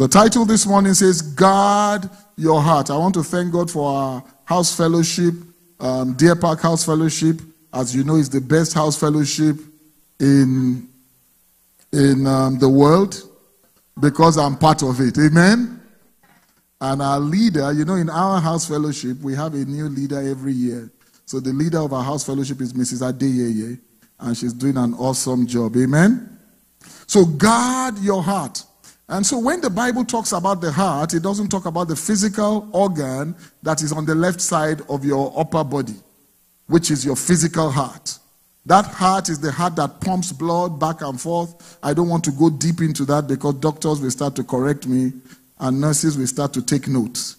The title this morning says, Guard Your Heart. I want to thank God for our house fellowship, um, Deer Park House Fellowship. As you know, is the best house fellowship in, in um, the world because I'm part of it. Amen? And our leader, you know, in our house fellowship, we have a new leader every year. So the leader of our house fellowship is Mrs. Adeyeye, and she's doing an awesome job. Amen? So guard your heart. And so when the Bible talks about the heart, it doesn't talk about the physical organ that is on the left side of your upper body, which is your physical heart. That heart is the heart that pumps blood back and forth. I don't want to go deep into that because doctors will start to correct me and nurses will start to take notes.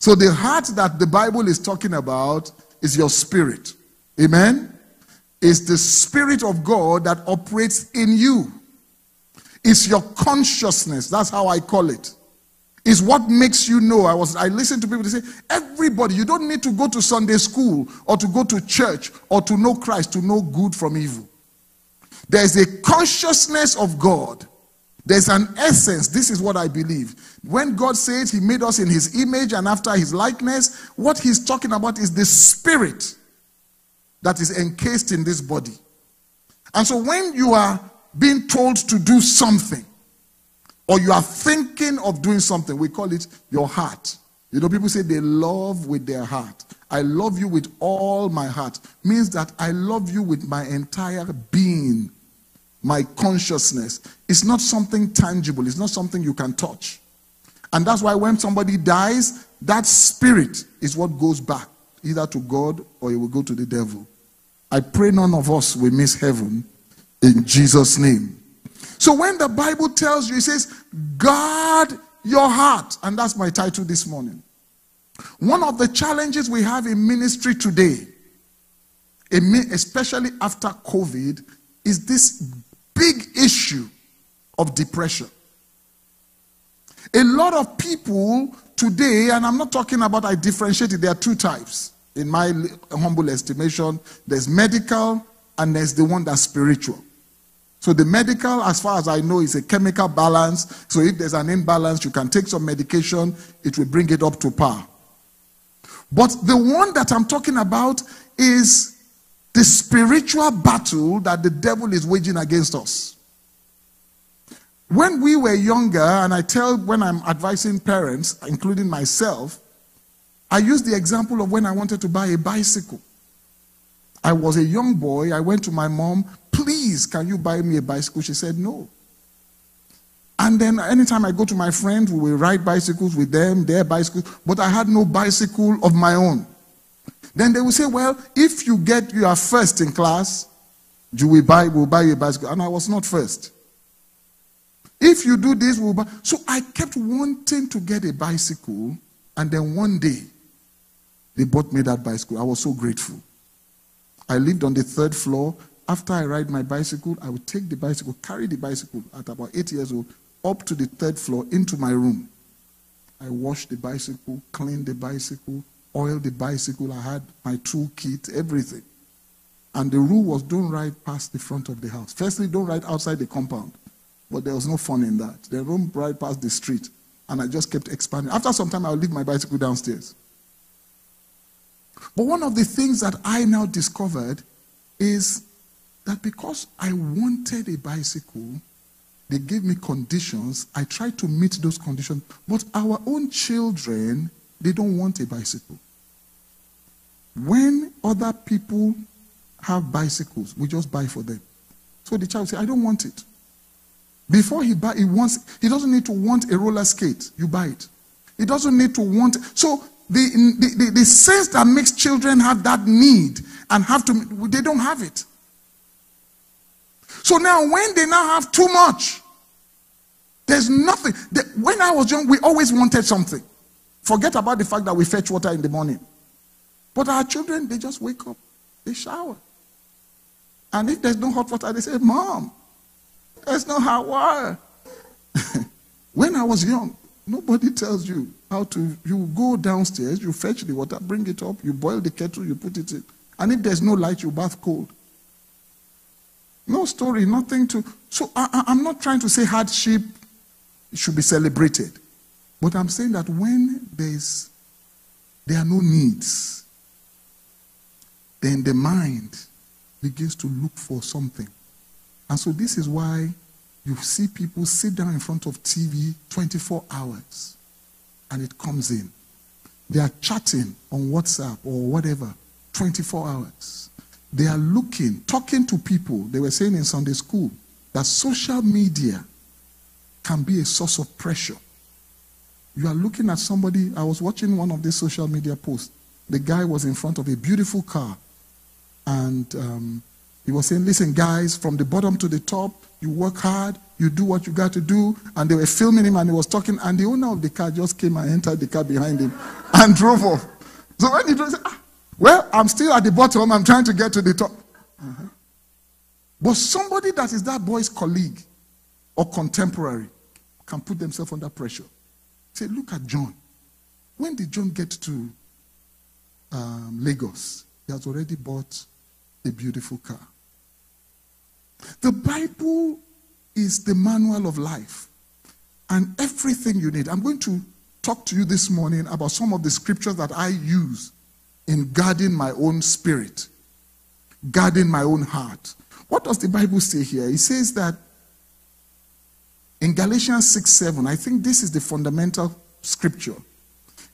So the heart that the Bible is talking about is your spirit. Amen? It's the spirit of God that operates in you. It's your consciousness. That's how I call it. It's what makes you know. I was I listen to people say, everybody, you don't need to go to Sunday school or to go to church or to know Christ to know good from evil. There's a consciousness of God. There's an essence. This is what I believe. When God says He made us in His image and after His likeness, what He's talking about is the spirit that is encased in this body. And so when you are being told to do something, or you are thinking of doing something, we call it your heart. You know, people say they love with their heart. I love you with all my heart. Means that I love you with my entire being, my consciousness. It's not something tangible, it's not something you can touch. And that's why when somebody dies, that spirit is what goes back, either to God or it will go to the devil. I pray none of us will miss heaven in Jesus' name. So when the Bible tells you, it says, guard your heart. And that's my title this morning. One of the challenges we have in ministry today, especially after COVID, is this big issue of depression. A lot of people today, and I'm not talking about I differentiate it, there are two types in my humble estimation. There's medical and there's the one that's spiritual. So the medical, as far as I know, is a chemical balance. So if there's an imbalance, you can take some medication, it will bring it up to par. But the one that I'm talking about is the spiritual battle that the devil is waging against us. When we were younger, and I tell when I'm advising parents, including myself, I use the example of when I wanted to buy a bicycle. I was a young boy. I went to my mom, please, can you buy me a bicycle? She said, no. And then anytime I go to my friends, we will ride bicycles with them, their bicycles, but I had no bicycle of my own. Then they will say, well, if you get, you are first in class, you will buy, we'll buy you a bicycle. And I was not first. If you do this, we'll buy. So I kept wanting to get a bicycle. And then one day, they bought me that bicycle. I was so grateful. I lived on the third floor. After I ride my bicycle, I would take the bicycle, carry the bicycle at about eight years old, up to the third floor into my room. I washed the bicycle, cleaned the bicycle, oiled the bicycle. I had my tool kit, everything. And the rule was don't ride past the front of the house. Firstly, don't ride outside the compound. But there was no fun in that. Then don't ride past the street. And I just kept expanding. After some time, I would leave my bicycle downstairs. But one of the things that I now discovered is that because I wanted a bicycle, they gave me conditions. I tried to meet those conditions. But our own children, they don't want a bicycle. When other people have bicycles, we just buy for them. So the child say, I don't want it. Before he buy, he wants, he doesn't need to want a roller skate. You buy it. He doesn't need to want. So the, the, the, sense that makes children have that need and have to, they don't have it. So now, when they now have too much, there's nothing. when I was young, we always wanted something. Forget about the fact that we fetch water in the morning. But our children, they just wake up, they shower. And if there's no hot water, they say, Mom, there's no hot water. when I was young, nobody tells you how to. You go downstairs, you fetch the water, bring it up, you boil the kettle, you put it in. And if there's no light, you bath cold. No story, nothing to. So I, am not trying to say hardship should be celebrated. But I'm saying that when there's there are no needs, then the mind begins to look for something. And so this is why you see people sit down in front of TV 24 hours and it comes in. They are chatting on WhatsApp or whatever 24 hours. They are looking, talking to people. They were saying in Sunday school that social media can be a source of pressure. You are looking at somebody. I was watching one of these social media posts. The guy was in front of a beautiful car. And um, he was saying, Listen, guys, from the bottom to the top, you work hard, you do what you got to do. And they were filming him and he was talking. And the owner of the car just came and entered the car behind him and drove off. So when he drove, he said, ah, Well, I'm still at the bottom. I'm trying to get to the top. Uh-huh. But somebody that is that boy's colleague or contemporary can put themselves under pressure. Say, look at John. When did John get to um, Lagos? He has already bought a beautiful car. The Bible is the manual of life and everything you need. I'm going to talk to you this morning about some of the scriptures that I use in guarding my own spirit, guarding my own heart. What does the Bible say here? It says that in Galatians 6 7, I think this is the fundamental scripture.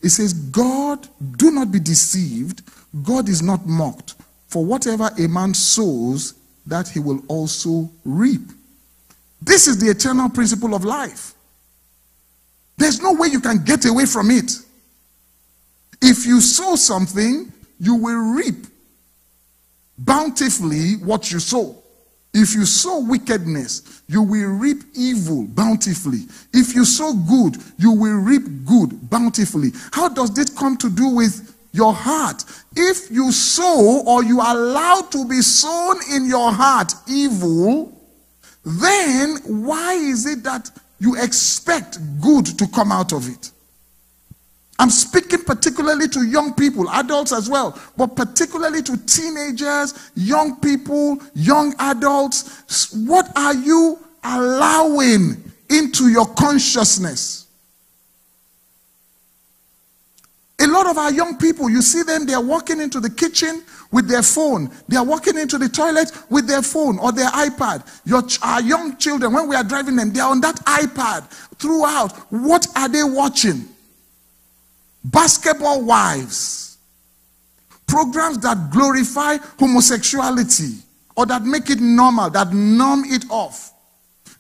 It says, God, do not be deceived. God is not mocked. For whatever a man sows, that he will also reap. This is the eternal principle of life. There's no way you can get away from it. If you sow something, you will reap bountifully what you sow. If you sow wickedness, you will reap evil bountifully. If you sow good, you will reap good bountifully. How does this come to do with your heart? If you sow or you allow to be sown in your heart evil, then why is it that you expect good to come out of it? I'm speaking particularly to young people, adults as well, but particularly to teenagers, young people, young adults. What are you allowing into your consciousness? A lot of our young people, you see them, they are walking into the kitchen with their phone. They are walking into the toilet with their phone or their iPad. Your, our young children, when we are driving them, they are on that iPad throughout. What are they watching? basketball wives, programs that glorify homosexuality or that make it normal, that numb it off.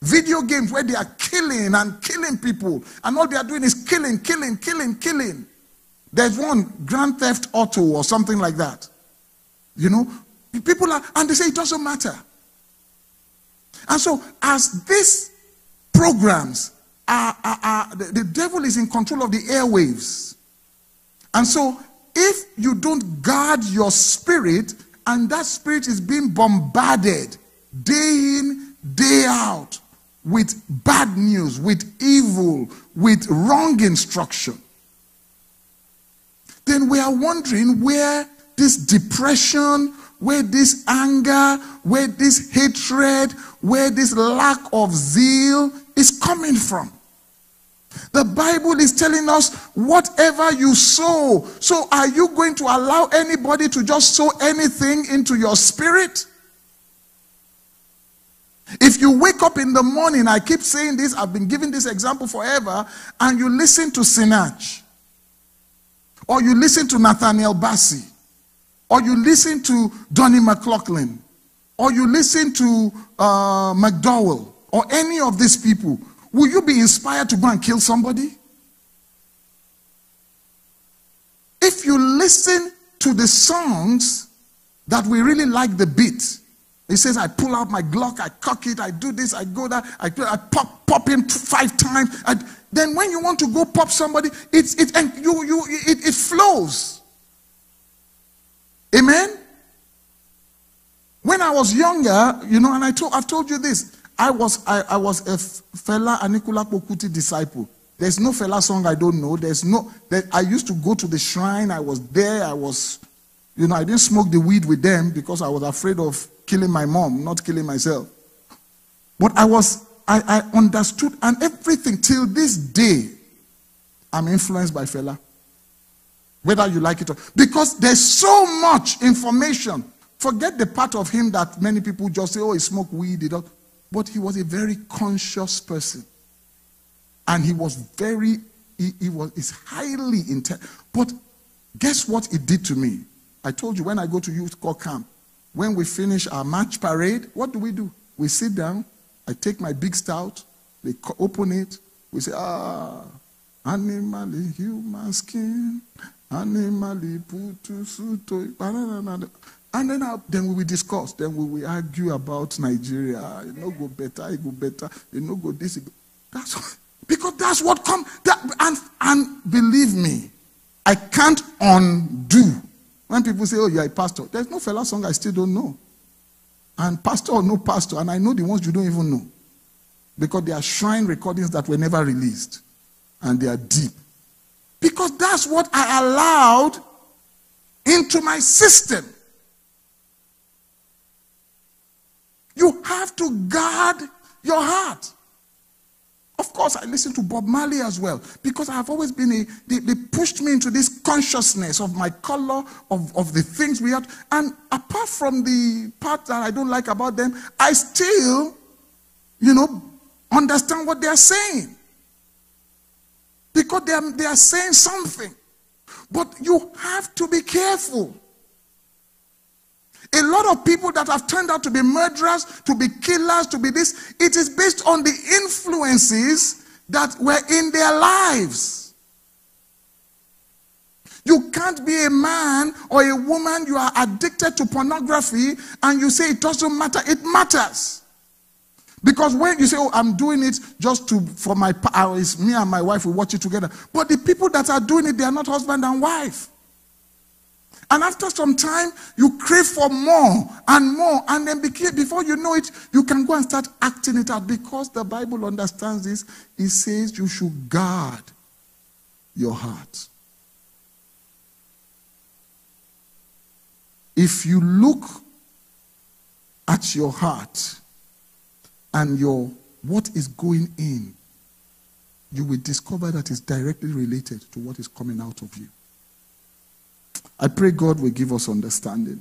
Video games where they are killing and killing people, and all they are doing is killing, killing, killing, killing. There's one Grand Theft Auto or something like that. You know, people are, and they say it doesn't matter. And so, as these programs are, are, are the, the devil is in control of the airwaves. And so, if you don't guard your spirit, and that spirit is being bombarded day in, day out with bad news, with evil, with wrong instruction, then we are wondering where this depression, where this anger, where this hatred, where this lack of zeal is coming from. The Bible is telling us whatever you sow. So, are you going to allow anybody to just sow anything into your spirit? If you wake up in the morning, I keep saying this, I've been giving this example forever, and you listen to Sinach, or you listen to Nathaniel Bassey, or you listen to Donnie McClurkin, or you listen to uh, McDowell, or any of these people Will you be inspired to go and kill somebody? If you listen to the songs that we really like the beat, he says, I pull out my Glock, I cock it, I do this, I go that, I, I pop, pop him five times. I, then when you want to go pop somebody, it's, it, and you, you, it, it flows. Amen? When I was younger, you know, and I told, I've told you this, I was, I, I was a Fela Anikulapo Kuti disciple. There's no Fela song I don't know. There's no, that I used to go to the shrine. I was there. I was, you know, I didn't smoke the weed with them because I was afraid of killing my mom, not killing myself. But I was I, I understood and everything till this day, I'm influenced by Fela. Whether you like it or because there's so much information. Forget the part of him that many people just say, oh, he smoked weed. He. But he was a very conscious person. And he was very, he, he was is highly intent. But guess what it did to me? I told you when I go to youth corps camp, when we finish our march parade, what do we do? We sit down, I take my big stout, they open it, we say, ah, animally human skin, animal putu and then, I, then we will discuss. Then we will argue about Nigeria. You know, go better, it go better. You know, go this. Go. That's because that's what come. That, and and believe me, I can't undo when people say, "Oh, you're a pastor." There's no Fela song I still don't know. And pastor or no pastor, and I know the ones you don't even know, because they are shrine recordings that were never released, and they are deep. Because that's what I allowed into my system. You have to guard your heart. Of course, I listen to Bob Marley as well because I've always been a, they, they, pushed me into this consciousness of my color, of, of the things we have. And apart from the part that I don't like about them, I still, you know, understand what they're saying. Because they are, they are saying something. But you have to be careful. A lot of people that have turned out to be murderers, to be killers, to be this, it is based on the influences that were in their lives. You can't be a man or a woman, you are addicted to pornography, and you say it doesn't matter. It matters. Because when you say, Oh, I'm doing it just to for my it's me and my wife, we watch it together. But the people that are doing it, they are not husband and wife. And after some time, you crave for more and more. And then before you know it, you can go and start acting it out. Because the Bible understands this, it says you should guard your heart. If you look at your heart and your what is going in, you will discover that it's directly related to what is coming out of you. I pray God will give us understanding.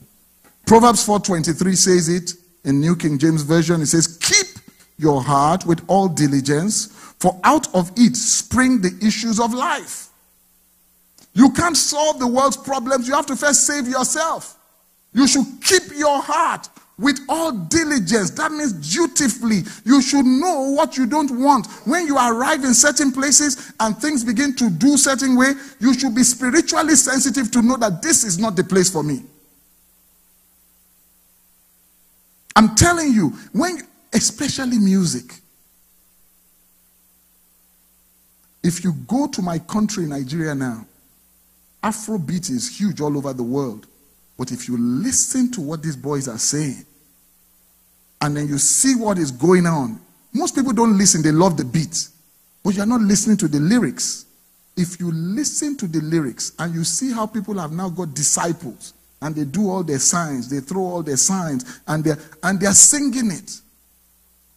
Proverbs 4:23 says it in New King James Version. It says, "Keep your heart with all diligence, for out of it spring the issues of life." You can't solve the world's problems. You have to first save yourself. You should keep your heart with all diligence. That means dutifully. You should know what you don't want. When you arrive in certain places and things begin to do certain way, you should be spiritually sensitive to know that this is not the place for me. I'm telling you, when especially music. If you go to my country, Nigeria now, Afrobeat is huge all over the world. But if you listen to what these boys are saying, and then you see what is going on. Most people don't listen, they love the beat, but you're not listening to the lyrics. If you listen to the lyrics and you see how people have now got disciples and they do all their signs, they throw all their signs, and they're, and they're singing it.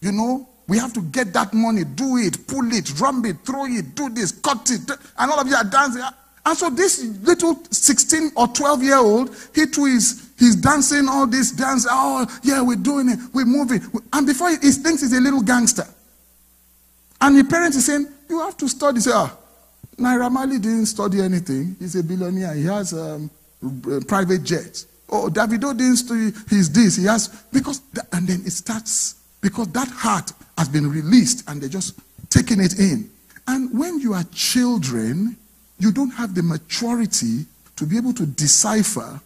You know, we have to get that money, do it, pull it, drum it, throw it, do this, cut it, and all of you are dancing. And so this little 16 or 12 year old, he too is he's dancing all this dance. Oh, yeah, we're doing it, we're moving. And before he, he thinks he's a little gangster. And the parents is saying, You have to study. Say, ah, Naira Marley didn't study anything. He's a billionaire. He has um, private jet. Oh, Davido didn't study. He's this. He has because and then it starts because that heart has been released and they're just taking it in. And when you are children, you don't have the maturity to be able to decipher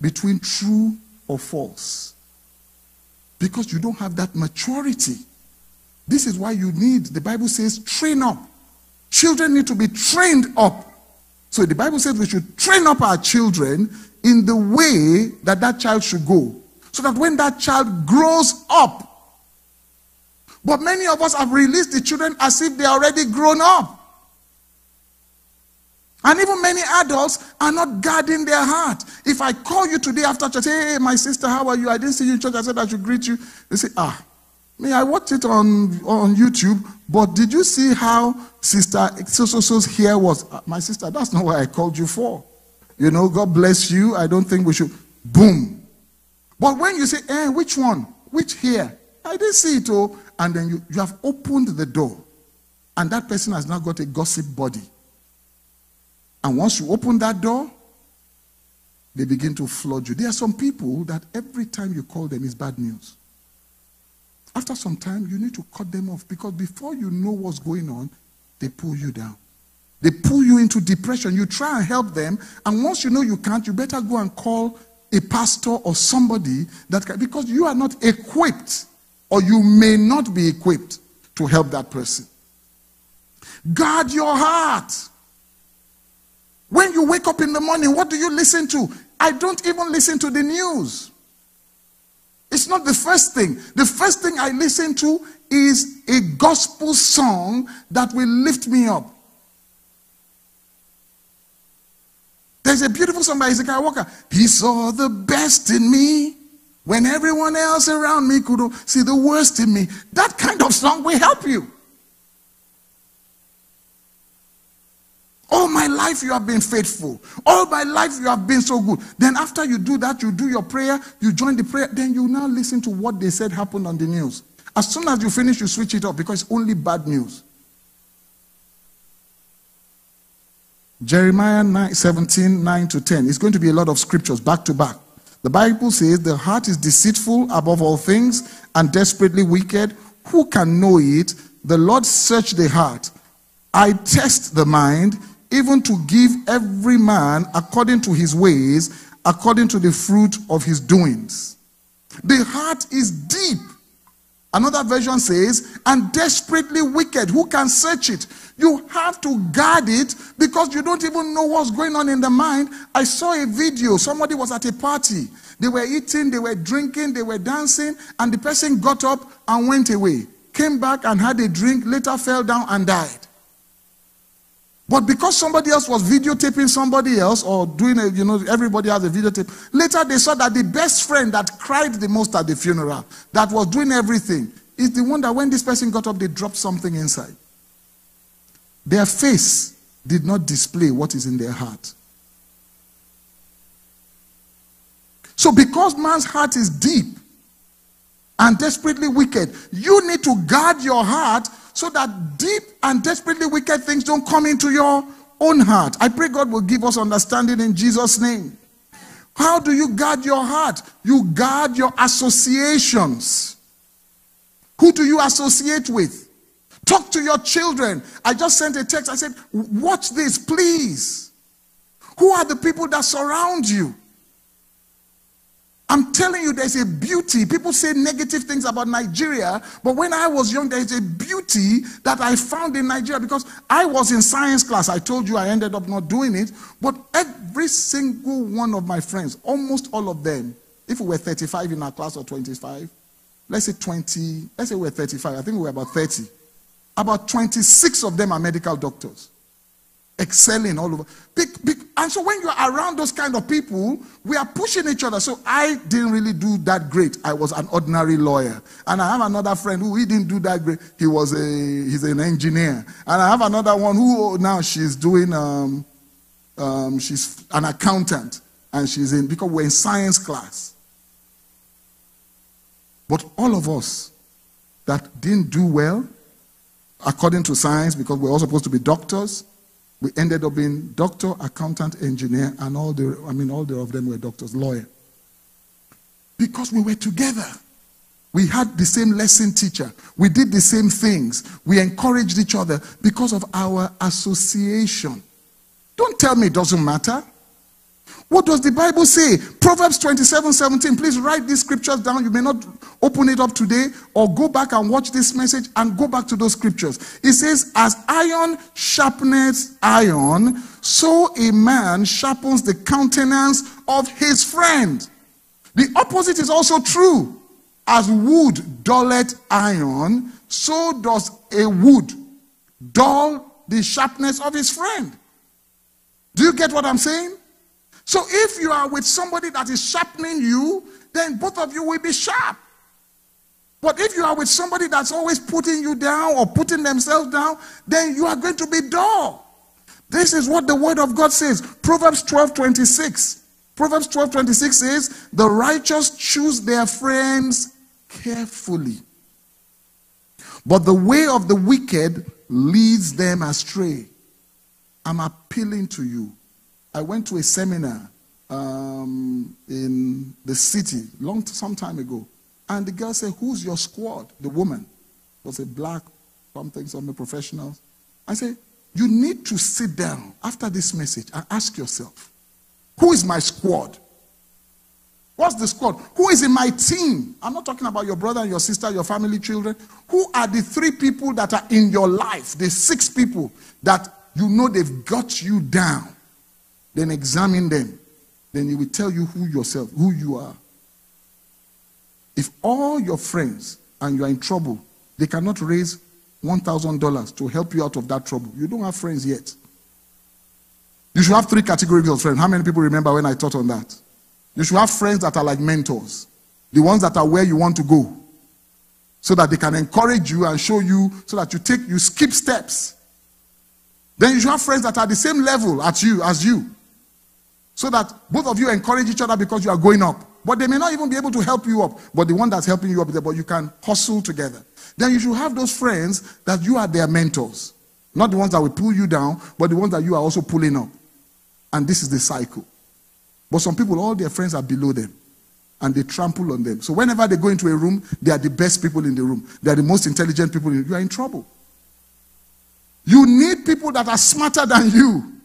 between true or false. Because you don't have that maturity. This is why you need, the Bible says, train up. Children need to be trained up. So the Bible says we should train up our children in the way that that child should go. So that when that child grows up, but many of us have released the children as if they are already grown up. And even many adults are not guarding their heart. If I call you today after church, hey, my sister, how are you? I didn't see you in church. I said I should greet you. They say, ah, Me, I watched it on, on YouTube, but did you see how Sister so so so's hair was? Uh, my sister, that's not what I called you for. You know, God bless you. I don't think we should. Boom. But when you say, eh, which one? Which hair? I didn't see it, oh. And then you, you have opened the door. And that person has now got a gossip body. And once you open that door, they begin to flood you. There are some people that every time you call them is bad news. After some time, you need to cut them off because before you know what's going on, they pull you down. They pull you into depression. You try and help them, and once you know you can't, you better go and call a pastor or somebody that can, because you are not equipped, or you may not be equipped to help that person. Guard your heart. When you wake up in the morning, what do you listen to? I don't even listen to the news. It's not the first thing. The first thing I listen to is a gospel song that will lift me up. There's a beautiful song by Hezekiah Walker. He saw the best in me when everyone else around me could see the worst in me. That kind of song will help you. All my life you have been faithful. All my life you have been so good. Then after you do that, you do your prayer, you join the prayer, then you now listen to what they said happened on the news. As soon as you finish, you switch it off because it's only bad news. Jeremiah 9, 17, 9 to 10. It's going to be a lot of scriptures back to back. The Bible says, The heart is deceitful above all things and desperately wicked. Who can know it? The Lord search the heart. I test the mind even to give every man according to his ways, according to the fruit of his doings. The heart is deep. Another version says, and desperately wicked. Who can search it? You have to guard it because you don't even know what's going on in the mind. I saw a video. Somebody was at a party. They were eating, they were drinking, they were dancing, and the person got up and went away. Came back and had a drink, later fell down and died. But because somebody else was videotaping somebody else or doing a, you know, everybody has a videotape, later they saw that the best friend that cried the most at the funeral, that was doing everything, is the one that when this person got up, they dropped something inside. Their face did not display what is in their heart. So, because man's heart is deep and desperately wicked, you need to guard your heart so that deep and desperately wicked things don't come into your own heart. I pray God will give us understanding in Jesus' name. How do you guard your heart? You guard your associations. Who do you associate with? Talk to your children. I just sent a text. I said, Watch this, please. Who are the people that surround you? I'm telling you, there's a beauty. People say negative things about Nigeria, but when I was young, there's a beauty that I found in Nigeria because I was in science class. I told you I ended up not doing it, but every single one of my friends, almost all of them, if we were 35 in our class or 25, let's say 20, let's say we're 35, I think we we're about 30. About 26 of them are medical doctors excelling all over. Big, big. And so when you're around those kind of people, we are pushing each other. So I didn't really do that great. I was an ordinary lawyer. And I have another friend who he didn't do that great. He was a he's an engineer. And I have another one who now she's doing um, um, she's an accountant. And she's in because we're in science class. But all of us that didn't do well, according to science, because we're all supposed to be doctors, we ended up being doctor, accountant, engineer, and all the, I mean, all the of them were doctors, lawyer. Because we were together. We had the same lesson teacher. We did the same things. We encouraged each other because of our association. Don't tell me it doesn't matter. What does the Bible say? Proverbs 27 17. Please write these scriptures down. You may not open it up today or go back and watch this message and go back to those scriptures. It says, As iron sharpens iron, so a man sharpens the countenance of his friend. The opposite is also true. As wood dulleth iron, so does a wood dull the sharpness of his friend. Do you get what I'm saying? So if you are with somebody that is sharpening you, then both of you will be sharp. But if you are with somebody that's always putting you down or putting themselves down, then you are going to be dull. This is what the word of God says. Proverbs 12 26. Proverbs 12 26 says, The righteous choose their friends carefully, but the way of the wicked leads them astray. I'm appealing to you. I went to a seminar um, in the city long some time ago, and the girl said, "Who's your squad?" The woman was a black something, something professional. I said, "You need to sit down after this message and ask yourself, who is my squad?" What's the squad? Who is in my team? I'm not talking about your brother and your sister, your family, children. Who are the three people that are in your life? The six people that you know they've got you down. Then examine them. Then he will tell you who yourself, who you are. If all your friends and you are in trouble, they cannot raise $1,000 to help you out of that trouble. You don't have friends yet. You should have three categories of friends. How many people remember when I taught on that? You should have friends that are like mentors, the ones that are where you want to go, so that they can encourage you and show you, so that you take, you skip steps. Then you should have friends that are the same level as you, as you. So that both of you encourage each other because you are going up. But they may not even be able to help you up. But the one that's helping you up there, but you can hustle together. Then you should have those friends that you are their mentors. Not the ones that will pull you down, but the ones that you are also pulling up. And this is the cycle. But some people, all their friends are below them. And they trample on them. So whenever they go into a room, they are the best people in the room. They are the most intelligent people. In, you are in trouble. You need people that are smarter than you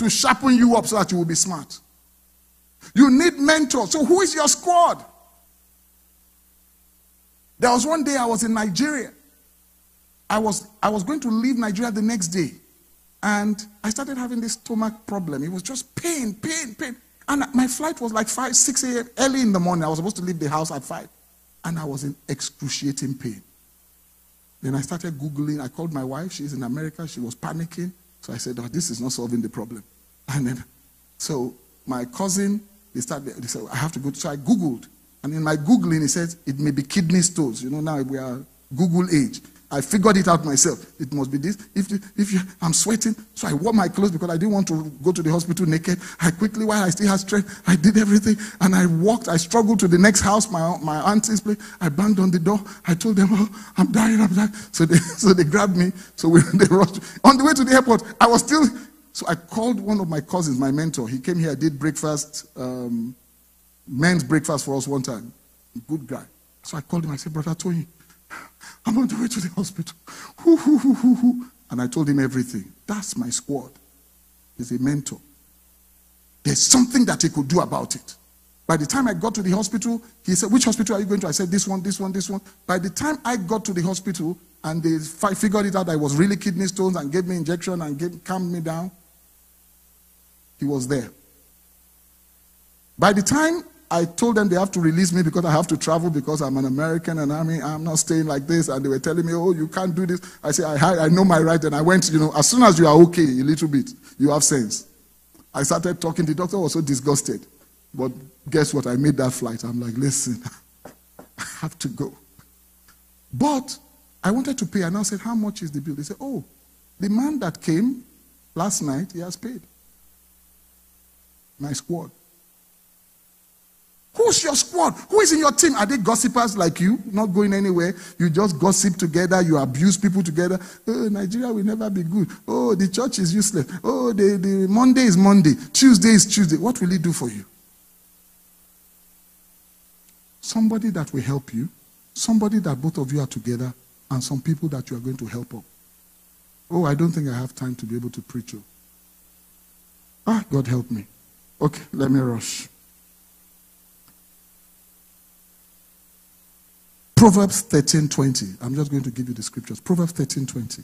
to sharpen you up so that you will be smart. You need mentors. So, who is your squad? There was one day I was in Nigeria. I was, I was going to leave Nigeria the next day. And I started having this stomach problem. It was just pain, pain, pain. And my flight was like 5, 6 a.m. early in the morning. I was supposed to leave the house at 5. And I was in excruciating pain. Then I started Googling. I called my wife. She's in America. She was panicking. So I said, oh, this is not solving the problem. And then, so my cousin, they started, they said, I have to go. So I Googled. And in my Googling, it says it may be kidney stones. You know, now we are Google age. I figured it out myself. It must be this. If, if you, I'm sweating, so I wore my clothes because I didn't want to go to the hospital naked. I quickly, while I still had strength, I did everything. And I walked, I struggled to the next house, my, my auntie's place. I banged on the door. I told them, oh, I'm dying, I'm dying. So they, so they grabbed me. So we, they rushed. On the way to the airport, I was still, so I called one of my cousins, my mentor. He came here, did breakfast, um, men's breakfast for us one time. Good guy. So I called him. I said, Brother Tony, I'm on the way to the hospital. And I told him everything. That's my squad. He's a mentor. There's something that he could do about it. By the time I got to the hospital, he said, Which hospital are you going to? I said, This one, this one, this one. By the time I got to the hospital and they figured it out I was really kidney stones and gave me injection and gave, calmed me down, he was there. By the time I told them they have to release me because I have to travel because I'm an American and I mean, I'm not staying like this. And they were telling me, oh, you can't do this. I said, I, I know my right. And I went, you know, as soon as you are okay a little bit, you have sense. I started talking. The doctor was so disgusted. But guess what? I made that flight. I'm like, listen, I have to go. But I wanted to pay. And I said, how much is the bill? They said, oh, the man that came last night, he has paid. My squad. Who's your squad? Who is in your team? Are they gossipers like you, not going anywhere? You just gossip together, you abuse people together. Oh, Nigeria will never be good. Oh, the church is useless. Oh, the, the Monday is Monday. Tuesday is Tuesday. What will it do for you? Somebody that will help you, somebody that both of you are together, and some people that you are going to help up. Oh, I don't think I have time to be able to preach. You. Ah, God help me. Okay, let me rush. Proverbs 13 20. I'm just going to give you the scriptures. Proverbs 13 20.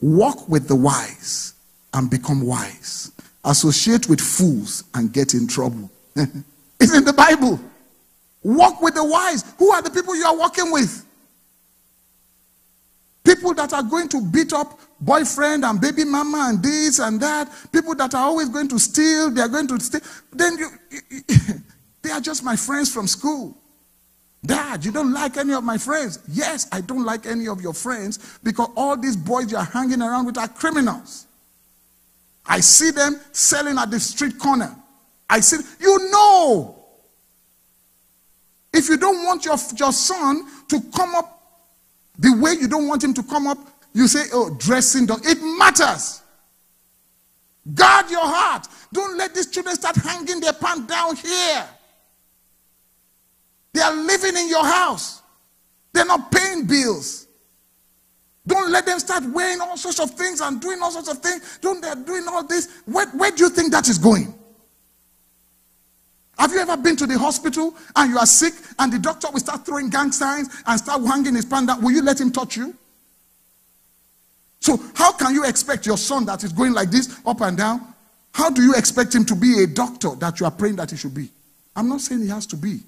Walk with the wise and become wise. Associate with fools and get in trouble. it's in the Bible. Walk with the wise. Who are the people you are walking with? People that are going to beat up boyfriend and baby mama and this and that. People that are always going to steal. They are going to steal. Then you, they are just my friends from school. Dad, you don't like any of my friends. Yes, I don't like any of your friends because all these boys you are hanging around with are criminals. I see them selling at the street corner. I see, you know. If you don't want your, your son to come up the way you don't want him to come up, you say, oh, dressing down. It matters. Guard your heart. Don't let these children start hanging their pants down here. They are living in your house. They're not paying bills. Don't let them start wearing all sorts of things and doing all sorts of things. Don't they're doing all this. Where, where do you think that is going? Have you ever been to the hospital and you are sick and the doctor will start throwing gang signs and start hanging his panda? Will you let him touch you? So, how can you expect your son that is going like this up and down? How do you expect him to be a doctor that you are praying that he should be? I'm not saying he has to be.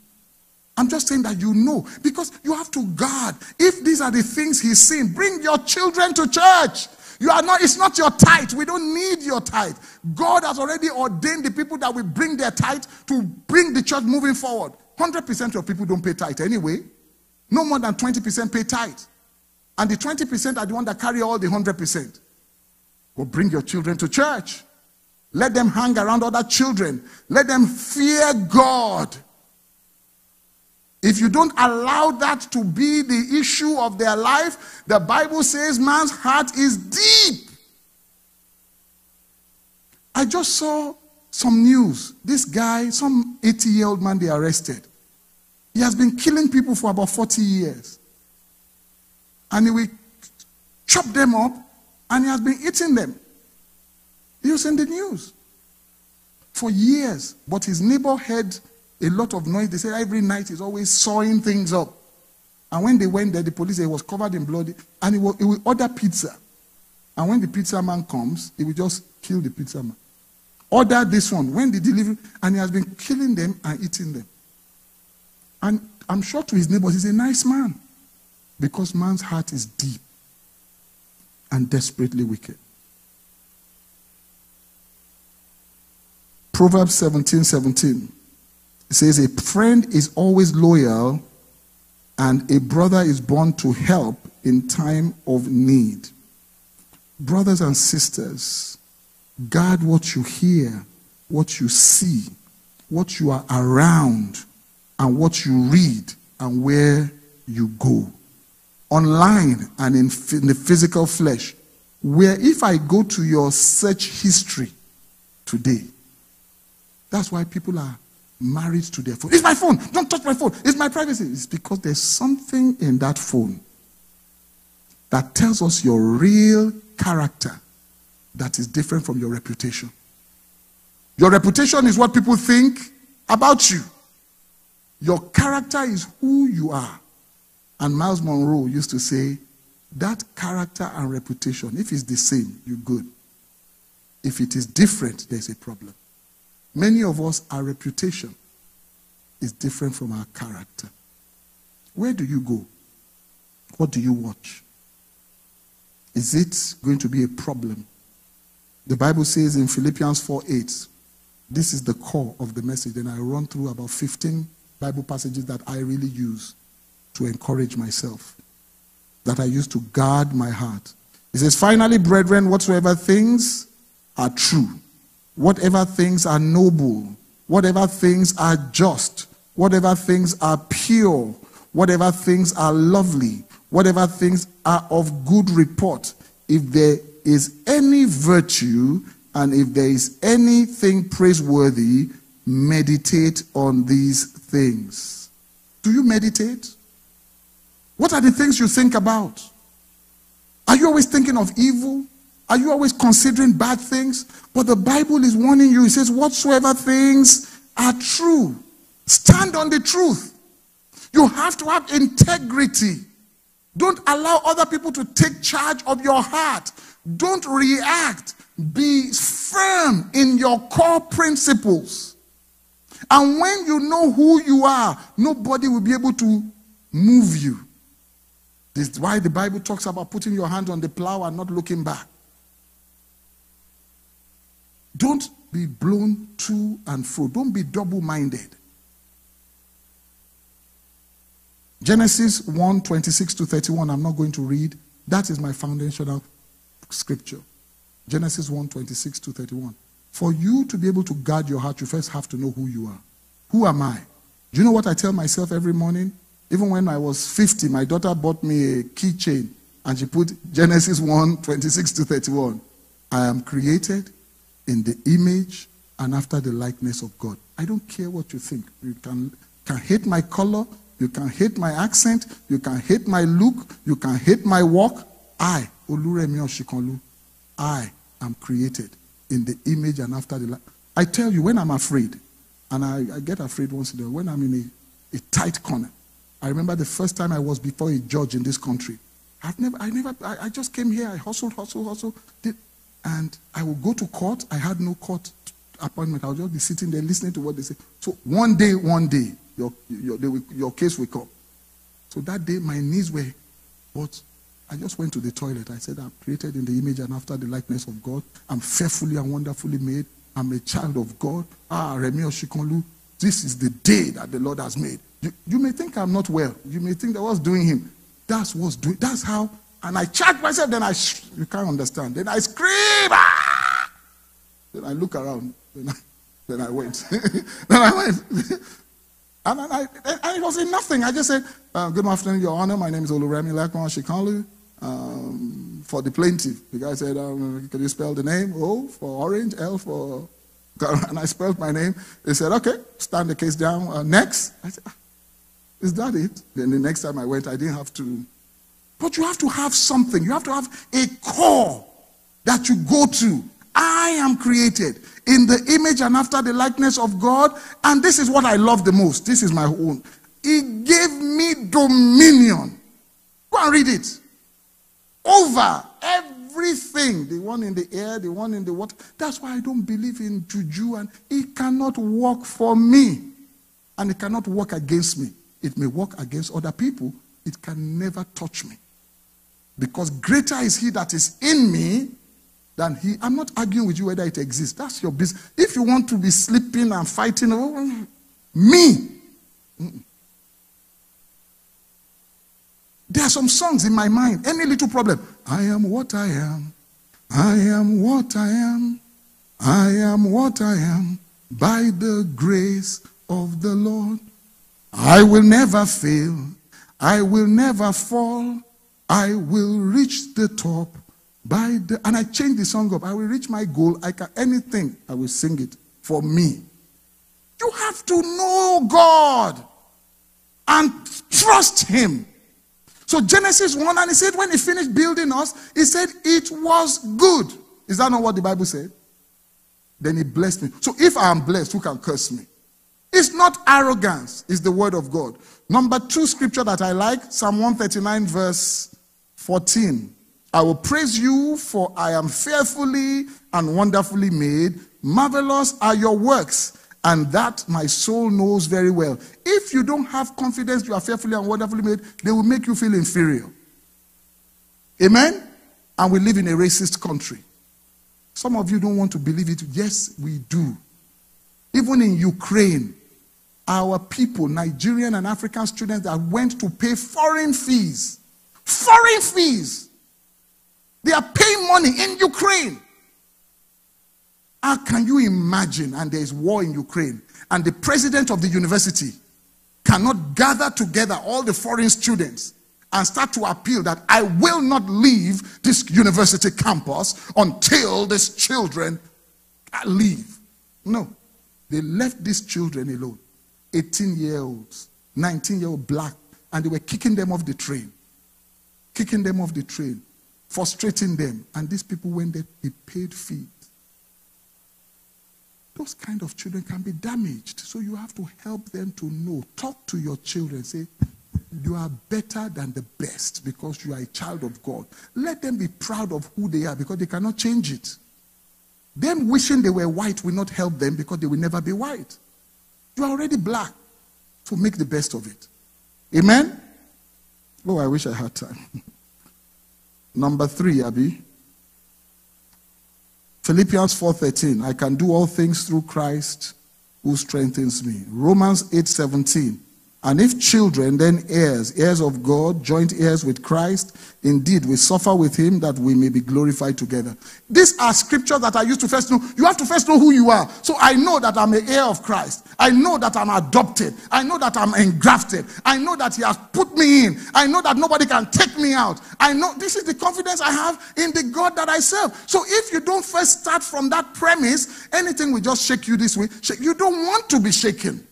I'm just saying that you know because you have to guard. If these are the things he's saying, bring your children to church. You are not, it's not your tithe. We don't need your tithe. God has already ordained the people that will bring their tithe to bring the church moving forward. 100% of people don't pay tithe anyway. No more than 20% pay tithe. And the 20% are the one that carry all the 100%. Well, bring your children to church. Let them hang around other children. Let them fear God. If you don't allow that to be the issue of their life, the Bible says man's heart is deep. I just saw some news. This guy, some 80 year old man, they arrested. He has been killing people for about 40 years. And he will chop them up and he has been eating them. He in the news for years. But his neighbor heard a lot of noise. They said every night he's always sawing things up. And when they went there, the police he was covered in blood. And he will, he will order pizza. And when the pizza man comes, he will just kill the pizza man. Order this one. When the delivery, and he has been killing them and eating them. And I'm sure to his neighbors, he's a nice man. Because man's heart is deep and desperately wicked. Proverbs 17 17. It says, A friend is always loyal, and a brother is born to help in time of need. Brothers and sisters, guard what you hear, what you see, what you are around, and what you read, and where you go. Online and in, in the physical flesh, where if I go to your search history today, that's why people are married to their phone. It's my phone. Don't touch my phone. It's my privacy. It's because there's something in that phone that tells us your real character that is different from your reputation. Your reputation is what people think about you. Your character is who you are. And Myles Munroe used to say, that character and reputation, if it's the same, you're good. If it is different, there's a problem. Many of us, our reputation is different from our character. Where do you go? What do you watch? Is it going to be a problem? The Bible says in Philippians 4 8, this is the core of the message. And I run through about 15 Bible passages that I really use to encourage myself, that I use to guard my heart. He says, Finally, brethren, whatsoever things are true whatever things are noble, whatever things are just, whatever things are pure, whatever things are lovely, whatever things are of good report, if there is any virtue and if there is anything praiseworthy, meditate on these things. Do you meditate? What are the things you think about? Are you always thinking of evil? Are you always considering bad things? But the Bible is warning you. It says, Whatsoever things are true, stand on the truth. You have to have integrity. Don't allow other people to take charge of your heart. Don't react. Be firm in your core principles. And when you know who you are, nobody will be able to move you. This is why the Bible talks about putting your hand on the plow and not looking back. Don't be blown to and fro. Don't be double minded. Genesis 1 26 to 31, I'm not going to read. That is my foundational scripture. Genesis 1 26 to 31. For you to be able to guard your heart, you first have to know who you are. Who am I? Do you know what I tell myself every morning? Even when I was 50, my daughter bought me a keychain and she put Genesis 1 26 to 31. I am created in the image and after the likeness of God. I don't care what you think. You can, can hate my color, you can hate my accent, you can hate my look, you can hate my walk. I, Oluremi Oshikanlu, I am created in the image and after the light. I tell you, when I'm afraid, and I, I get afraid once in a while, when I'm in a, a tight corner, I remember the first time I was before a judge in this country. I've never, I never, I, I just came here, I hustled, hustled, hustled, did, and I would go to court. I had no court appointment. I would just be sitting there listening to what they say. So one day, one day, your, your, will, your case will come. So that day, my knees were, but I just went to the toilet. I said, I'm created in the image and after the likeness of God. I'm fearfully and wonderfully made. I'm a child of God. Ah, Remi Oshikanlu, this is the day that the Lord has made. You, you may think I'm not well. You may think that was doing him. That's what's doing. That's how. And I charge myself. Then I, you can't understand. Then I scream. Ah! Then I look around. Then I, then I went. then I went. And, I, and it was in nothing. I just said, uh, Good afternoon, Your Honor. My name is Oluremi Lakman Shikalu. Um, for the plaintiff, the guy said, um, Can you spell the name? O for orange, L for. And I spelled my name. They said, Okay, stand the case down. Uh, next. I said, ah, Is that it? Then the next time I went, I didn't have to. But you have to have something. You have to have a core that you go to. I am created in the image and after the likeness of God. And this is what I love the most. This is my own. He gave me dominion. Go and read it. Over everything. The one in the air, the one in the water. That's why I don't believe in juju. And it cannot work for me. And it cannot work against me. It may work against other people. It can never touch me. Because greater is he that is in me than he. I'm not arguing with you whether it exists. That's your business. If you want to be sleeping and fighting, oh, me. There are some songs in my mind. Any little problem. I am what I am. I am what I am. I am what I am by the grace of the Lord. I will never fail. I will never fall. I will reach the top by the, and I change the song up. I will reach my goal. I can anything. I will sing it for me. You have to know God and trust Him. So Genesis 1, and he said when he finished building us, he said it was good. Is that not what the Bible said? Then he blessed me. So if I am blessed, who can curse me? It's not arrogance, it's the word of God. Number two scripture that I like, Psalm 139, verse 14. I will praise you, for I am fearfully and wonderfully made. Marvelous are your works, and that my soul knows very well. If you don't have confidence you are fearfully and wonderfully made, they will make you feel inferior. Amen? And we live in a racist country. Some of you don't want to believe it. Yes, we do. Even in Ukraine, our people, Nigerian and African students that went to pay foreign fees, foreign fees they are paying money in Ukraine. How can you imagine? And there is war in Ukraine, and the president of the university cannot gather together all the foreign students and start to appeal that I will not leave this university campus until these children leave. No, they left these children alone 18 year olds, 19 year old black, and they were kicking them off the train. Kicking them off the train frustrating them. And these people, when they, they paid fees, those kind of children can be damaged. So you have to help them to know. Talk to your children. Say, you are better than the best because you are a child of God. Let them be proud of who they are because they cannot change it. Them wishing they were white will not help them because they will never be white. You are already black. So make the best of it. Amen? Oh, I wish I had time. Number three, Abby. Philippians 4:13. I can do all things through Christ who strengthens me. Romans 8:17. And if children, then heirs, heirs of God, joint heirs with Christ. Indeed, we suffer with him that we may be glorified together. These are scriptures that I used to first know. You have to first know who you are. So I know that I'm an heir of Christ. I know that I'm adopted. I know that I'm engrafted. I know that he has put me in. I know that nobody can take me out. I know this is the confidence I have in the God that I serve. So if you don't first start from that premise, anything will just shake you this way. You don't want to be shaken.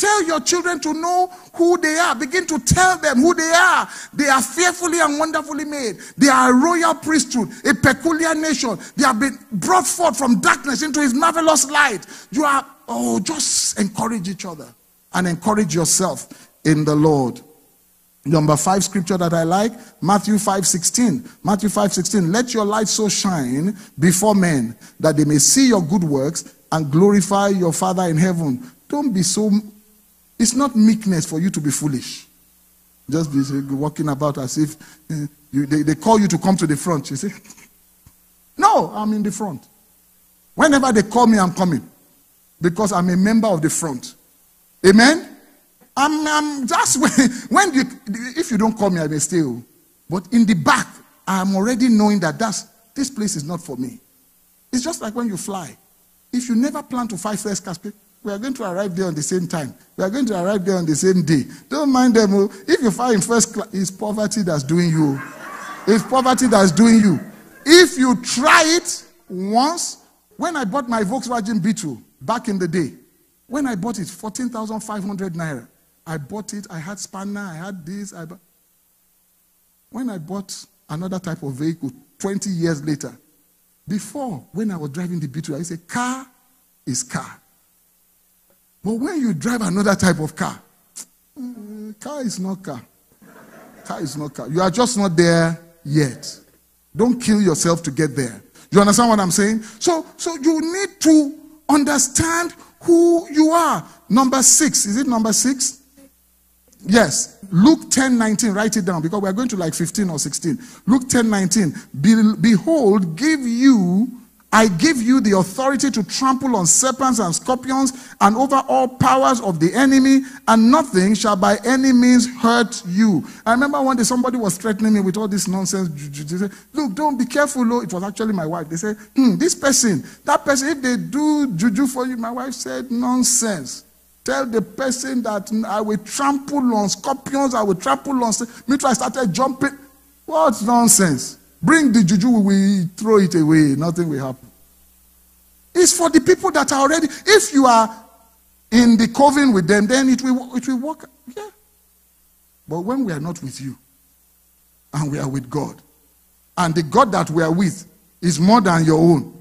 Tell your children to know who they are. Begin to tell them who they are. They are fearfully and wonderfully made. They are a royal priesthood, a peculiar nation. They have been brought forth from darkness into his marvelous light. You are, oh, just encourage each other and encourage yourself in the Lord. Number five scripture that I like, Matthew 5 16. Matthew 5 16. Let your light so shine before men that they may see your good works and glorify your Father in heaven. Don't be so it's not meekness for you to be foolish. Just be walking about as if uh, you, they, they call you to come to the front. You see? No, I'm in the front. Whenever they call me, I'm coming. Because I'm a member of the front. Amen? I'm, I'm just when, when you, if you don't call me, I may stay. Oh. But in the back, I'm already knowing that that's, this place is not for me. It's just like when you fly. If you never plan to fly first class, we are going to arrive there on the same time. We are going to arrive there on the same day. Don't mind them. Oh. If you find in first class, it's poverty that's doing you. Oh. It's poverty that's doing you. If you try it once, when I bought my Volkswagen Beetle back in the day, when I bought it, 14,500 naira. I bought it, I had spanner, I had this. I bought... When I bought another type of vehicle 20 years later, before, when I was driving the Beetle, I said, car is car. But when you drive another type of car, uh, car is not car. Car is not car. You are just not there yet. Don't kill yourself to get there. You understand what I'm saying? So, so you need to understand who you are. Number six. Is it number six? Yes. Luke 10 19. Write it down because we are going to like 15 or 16. Luke 10 19. Be, behold, give you I give you the authority to trample on serpents and scorpions and over all powers of the enemy, and nothing shall by any means hurt you. I remember one day somebody was threatening me with all this nonsense. They said, Look, don't be careful. Look. It was actually my wife. They said, hmm, This person, that person, if they do juju for you, my wife said, Nonsense. Tell the person that I will trample on scorpions, I will trample on. Me too, I started jumping. What nonsense? Bring the juju, we throw it away. Nothing will happen. It's for the people that are already. If you are in the coven with them, then it will, it will work. Yeah. But when we are not with you, and we are with God, and the God that we are with is more than your own,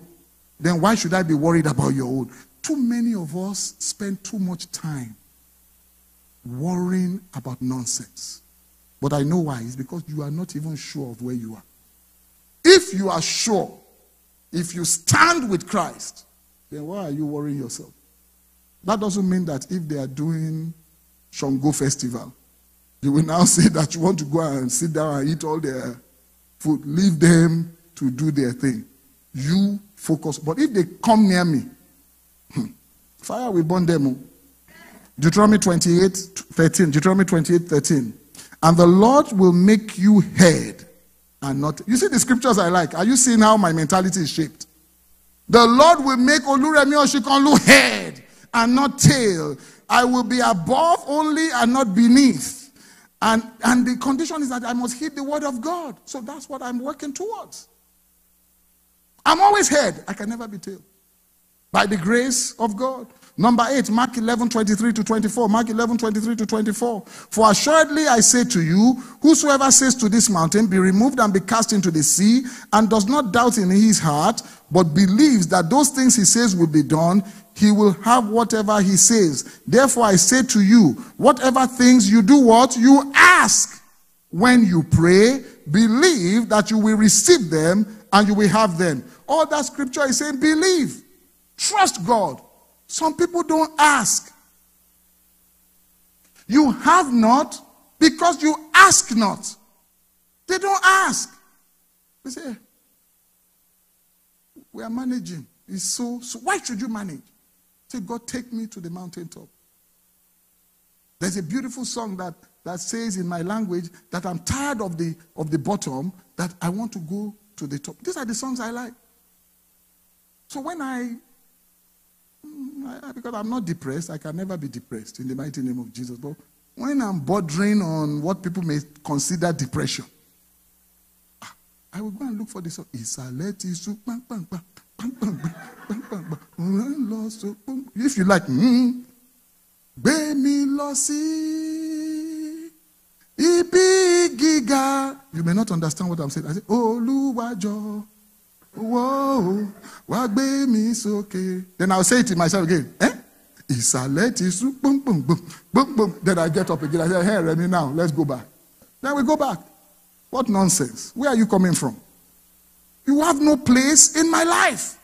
then why should I be worried about your own? Too many of us spend too much time worrying about nonsense. But I know why. It's because you are not even sure of where you are. If you are sure, if you stand with Christ, then why are you worrying yourself? That doesn't mean that if they are doing Shango festival, you will now say that you want to go and sit down and eat all their food. Leave them to do their thing. You focus. But if they come near me, hmm, fire will burn them. Oh. Deuteronomy 28 13. Deuteronomy 28 13. And the Lord will make you head and not. You see the scriptures I like. Are you seeing how my mentality is shaped? The Lord will make Oluremi Oshikanlu head and not tail. I will be above only and not beneath. And, and the condition is that I must heed the word of God. So that's what I'm working towards. I'm always head. I can never be tail. By the grace of God. Number eight, Mark 11, 23 to 24. Mark 11, 23 to 24. For assuredly I say to you, whosoever says to this mountain, be removed and be cast into the sea, and does not doubt in his heart, but believes that those things he says will be done, he will have whatever he says. Therefore I say to you, whatever things you do what? You ask. When you pray, believe that you will receive them and you will have them. All that scripture is saying, believe. Trust God. Some people don't ask. You have not because you ask not. They don't ask. They say, We are managing. It's so, so why should you manage? Say, God, take me to the mountaintop. There's a beautiful song that, that says in my language that I'm tired of the, of the bottom, that I want to go to the top. These are the songs I like. So when I because I'm not depressed, I can never be depressed in the mighty name of Jesus. But when I'm bordering on what people may consider depression, ah, I will go and look for this. If you like, mm, gbé mi lọ gíga. You may not understand what I'm saying. I say, Olúwàjọ, whoa, wá gbé mi sókè. Then I'll say it to myself again. Eh? Ìsàlẹ̀ ti sú boom, boom, boom, boom, boom. Then I get up again. I say, hey, Remi, now, let's go back. Then we go back. What nonsense. Where are you coming from? You have no place in my life.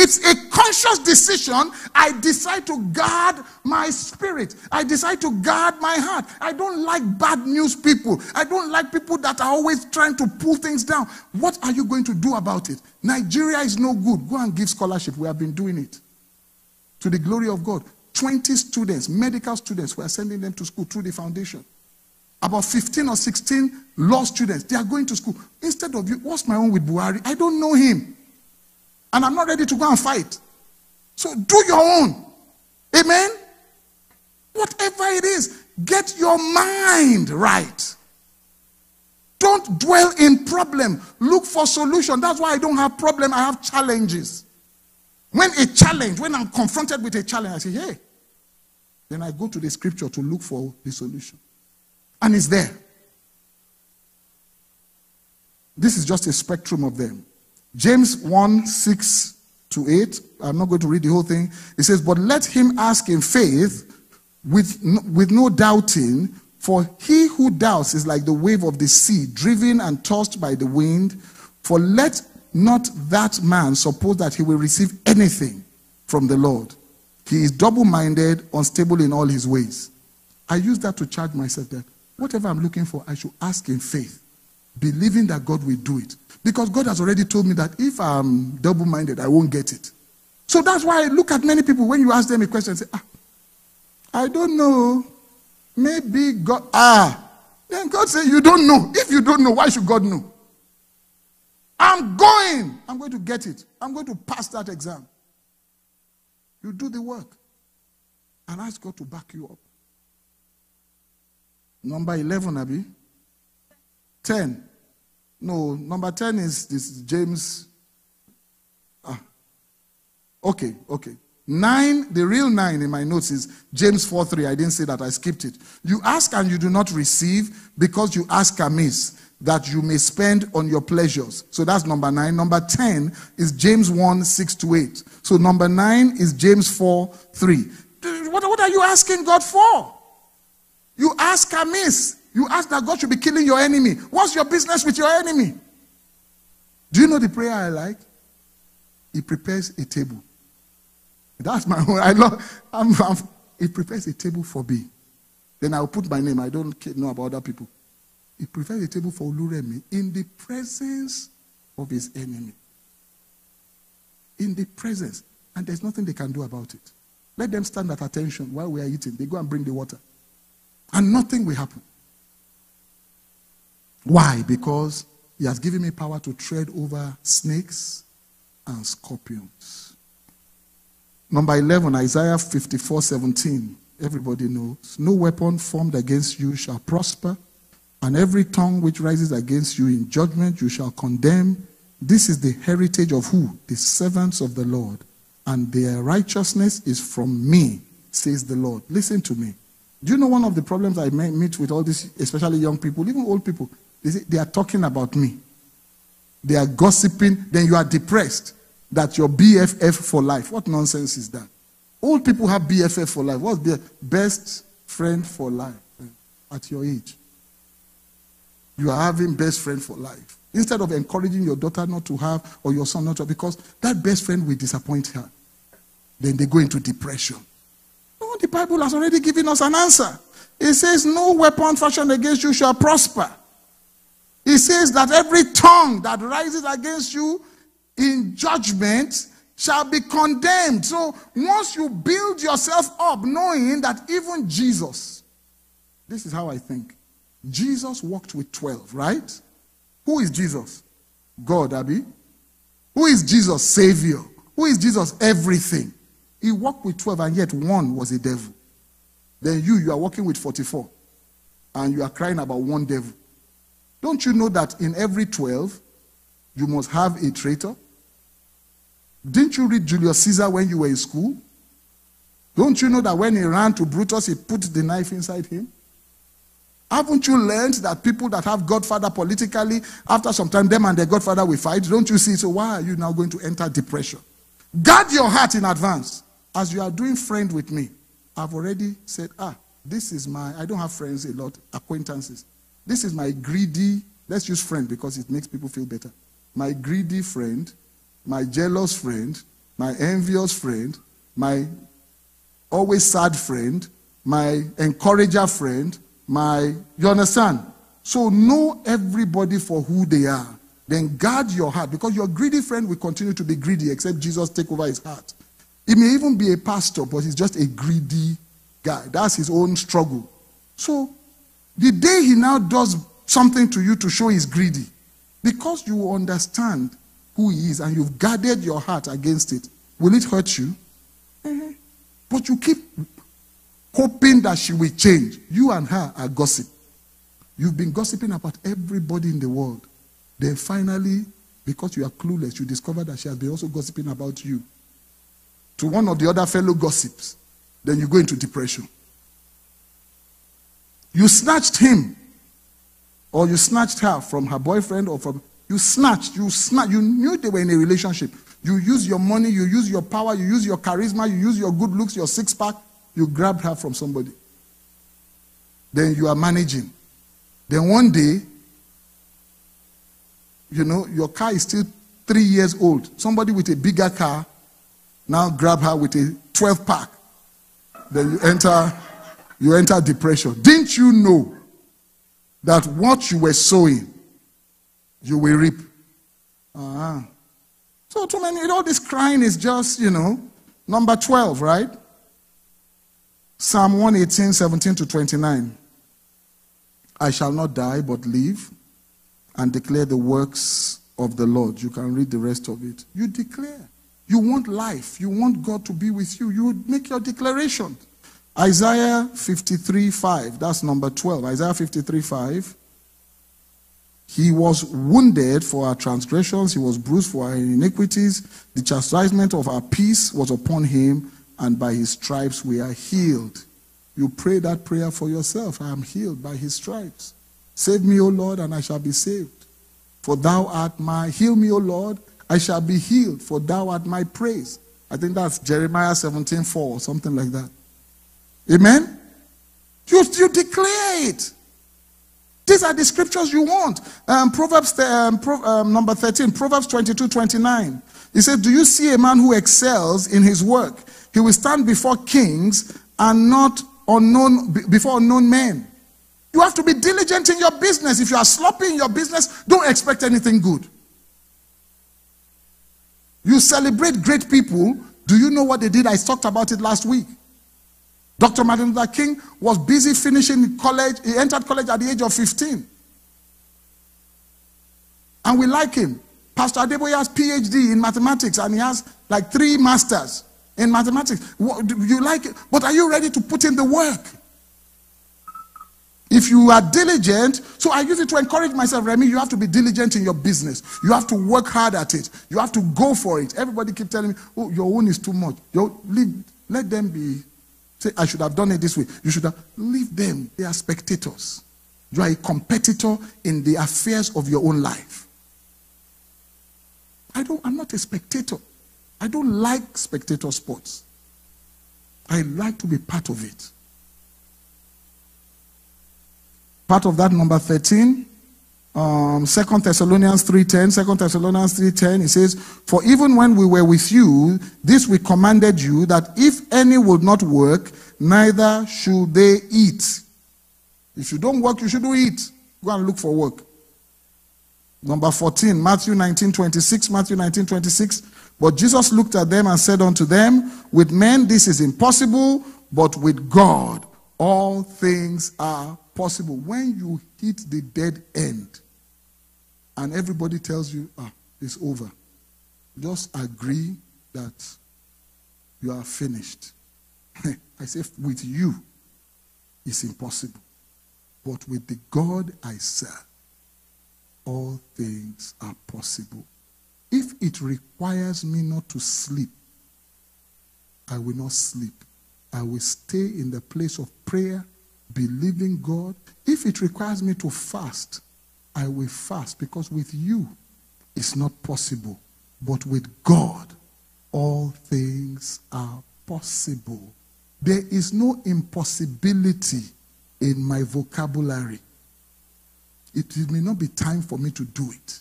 It's a conscious decision. I decide to guard my spirit. I decide to guard my heart. I don't like bad news people. I don't like people that are always trying to pull things down. What are you going to do about it? Nigeria is no good. Go and give scholarship. We have been doing it. To the glory of God. 20 students, medical students, we are sending them to school through the foundation. About 15 or 16 law students, they are going to school. Instead of you, what's my own with Buhari? I don't know him. And I'm not ready to go and fight. So do your own. Amen? Whatever it is, get your mind right. Don't dwell in problem. Look for solution. That's why I don't have problem. I have challenges. When a challenge, when I'm confronted with a challenge, I say, hey. Then I go to the scripture to look for the solution. And it's there. This is just a spectrum of them. James 1 6 to 8. I'm not going to read the whole thing. It says, But let him ask in faith with no, with no doubting, for he who doubts is like the wave of the sea, driven and tossed by the wind. For let not that man suppose that he will receive anything from the Lord. He is double minded, unstable in all his ways. I use that to charge myself that whatever I'm looking for, I should ask in faith, believing that God will do it. Because God has already told me that if I'm double minded, I won't get it. So that's why I look at many people when you ask them a question and say, ah, I don't know. Maybe God, ah. Then God says, You don't know. If you don't know, why should God know? I'm going. I'm going to get it. I'm going to pass that exam. You do the work and ask God to back you up. Number 11, Abby. 10. No, number 10 is this is James. Ah. Okay, okay. Nine, the real nine in my notes is James 4 3. I didn't say that, I skipped it. You ask and you do not receive because you ask amiss, that you may spend on your pleasures. So that's number nine. Number 10 is James 1 6 to 8. So number nine is James 4 3. What, what are you asking God for? You ask amiss. You ask that God should be killing your enemy. What's your business with your enemy? Do you know the prayer I like? He prepares a table. That's my own. I love. I'm, I'm, he prepares a table for me. Then I'll put my name. I don't know about other people. He prepares a table for Oluremi in the presence of his enemy. In the presence. And there's nothing they can do about it. Let them stand at attention while we are eating. They go and bring the water. And nothing will happen. Why? Because he has given me power to tread over snakes and scorpions. Number 11, Isaiah 54 17. Everybody knows. No weapon formed against you shall prosper, and every tongue which rises against you in judgment you shall condemn. This is the heritage of who? The servants of the Lord. And their righteousness is from me, says the Lord. Listen to me. Do you know one of the problems I meet with all these, especially young people, even old people? They, say, they are talking about me. They are gossiping. Then you are depressed that your BFF for life. What nonsense is that? Old people have BFF for life. What's their best friend for life at your age? You are having best friend for life. Instead of encouraging your daughter not to have or your son not to have, because that best friend will disappoint her. Then they go into depression. No, the Bible has already given us an answer. It says, No weapon fashioned against you shall prosper. He says that every tongue that rises against you in judgment shall be condemned. So once you build yourself up knowing that even Jesus This is how I think. Jesus walked with 12, right? Who is Jesus? God, Abby. Who is Jesus? Savior. Who is Jesus? Everything. He walked with 12, and yet one was a devil. Then you, you are walking with 44, and you are crying about one devil. Don't you know that in every 12, you must have a traitor? Didn't you read Julius Caesar when you were in school? Don't you know that when he ran to Brutus, he put the knife inside him? Haven't you learned that people that have Godfather politically, after some time, them and their Godfather will fight? Don't you see? So why are you now going to enter depression? Guard your heart in advance. As you are doing friend with me, I've already said, ah, this is my, I don't have friends a lot, acquaintances. This is my greedy, let's use friend because it makes people feel better. My greedy friend, my jealous friend, my envious friend, my always sad friend, my encourager friend, my, you understand? So know everybody for who they are. Then guard your heart because your greedy friend will continue to be greedy except Jesus take over his heart. He may even be a pastor, but he's just a greedy guy. That's his own struggle. So the day he now does something to you to show he's greedy, because you understand who he is and you've guarded your heart against it, will it hurt you? Mm-hmm. But you keep hoping that she will change. You and her are gossip. You've been gossiping about everybody in the world. Then finally, because you are clueless, you discover that she has been also gossiping about you to one of the other fellow gossips. Then you go into depression. You snatched him or you snatched her from her boyfriend or from you snatched you snatched you knew they were in a relationship you use your money you use your power you use your charisma you use your good looks your six pack you grabbed her from somebody. Then you are managing. Then one day, you know, your car is still three years old. Somebody with a bigger car now grab her with a 12 pack. Then you enter, you enter depression. Didn't you know that what you were sowing, you will reap? Uh-huh. So too many, all this crying is just, you know, number 12, right? Psalm 118, 17 to 29. I shall not die, but live and declare the works of the Lord. You can read the rest of it. You declare. You want life. You want God to be with you. You make your declaration. Isaiah 53, 5. That's number 12. Isaiah 53, 5. He was wounded for our transgressions, he was bruised for our iniquities. The chastisement of our peace was upon him and by his stripes we are healed. You pray that prayer for yourself. I am healed by his stripes. Save me, O Lord, and I shall be saved. For thou art my, heal me, O Lord, I shall be healed, for thou art my praise. I think that's Jeremiah 17 4 or something like that. Amen? You, you declare it. These are the scriptures you want. Um, Proverbs um, Pro, um, number 13, Proverbs 22 29. He said, Do you see a man who excels in his work? He will stand before kings and not unknown before unknown men. You have to be diligent in your business. If you are sloppy in your business, don't expect anything good. You celebrate great people. Do you know what they did? I talked about it last week. Dr. Martin Luther King was busy finishing college. He entered college at the age of 15. And we like him. Pastor Adeboye has PhD in mathematics and he has like three masters in mathematics. You like it, but are you ready to put in the work? If you are diligent, so I use it to encourage myself, Remi, you have to be diligent in your business. You have to work hard at it. You have to go for it. Everybody keep telling me, oh, your own is too much. Your, leave, let them be. Say, I should have done it this way. You should have. Leave them. They are spectators. You are a competitor in the affairs of your own life. I don't, I'm not a spectator. I don't like spectator sports. I like to be part of it. Part of that number 13, um, 2 Thessalonians 3.10, 2 Thessalonians 3.10, it says, For even when we were with you, this we commanded you, that if any would not work, neither should they eat. If you don't work, you shouldn't eat. Go and look for work. Number 14, Matthew 19, 26, Matthew 19, 26. But Jesus looked at them and said unto them, With men this is impossible, but with God all things are possible. When you hit the dead end and everybody tells you, ah, it's over, just agree that you are finished. I say, with you, it's impossible. But with the God I serve, all things are possible. If it requires me not to sleep, I will not sleep. I will stay in the place of prayer, believing God. If it requires me to fast, I will fast because with you it's not possible. But with God, all things are possible. There is no impossibility in my vocabulary. It may not be time for me to do it,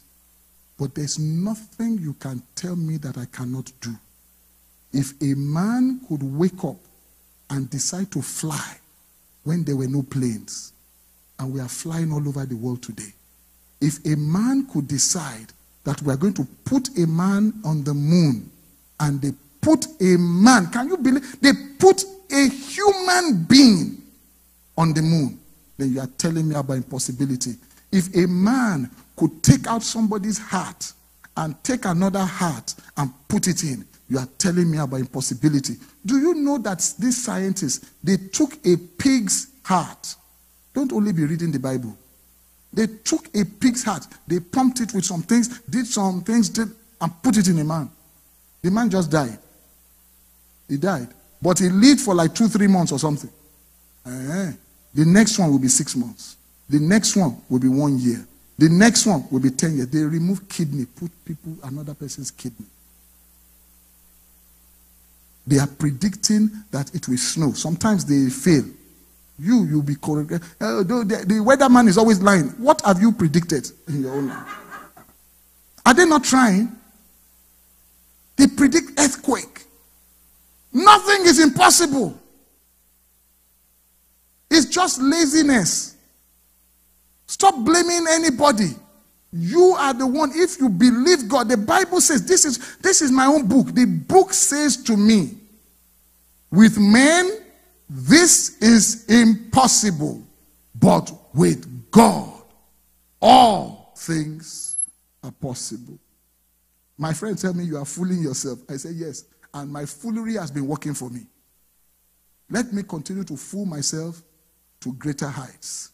but there's nothing you can tell me that I cannot do. If a man could wake up and decide to fly when there were no planes, and we are flying all over the world today, if a man could decide that we are going to put a man on the moon and they put a man, can you believe? They put a human being on the moon. Then you are telling me about impossibility. If a man could take out somebody's heart and take another heart and put it in, you are telling me about impossibility. Do you know that these scientists, they took a pig's heart. Don't only be reading the Bible. They took a pig's heart, they pumped it with some things, did some things, did, and put it in a man. The man just died. He died. But he lived for like two, three months or something. Uh-huh. The next one will be six months. The next one will be one year. The next one will be 10 years. They remove kidney, put people, another person's kidney. They are predicting that it will snow. Sometimes they fail. You, you'll be correct. Uh, the, the weatherman is always lying. What have you predicted in your own life? Are they not trying? They predict earthquake. Nothing is impossible. It's just laziness. Stop blaming anybody. You are the one. If you believe God, the Bible says this is this is my own book. The book says to me, with men, this is impossible, but with God, all things are possible. My friend tell me you are fooling yourself. I say yes, and my foolery has been working for me. Let me continue to fool myself to greater heights.